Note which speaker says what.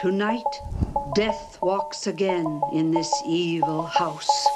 Speaker 1: Tonight, death walks again in this evil house.